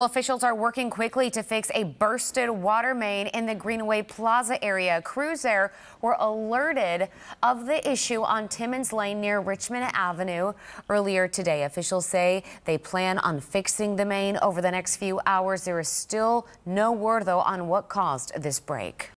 Officials are working quickly to fix a bursted water main in the Greenway Plaza area. Crews there were alerted of the issue on Timmons Lane near Richmond Avenue earlier today. Officials say they plan on fixing the main over the next few hours. There is still no word, though, on what caused this break.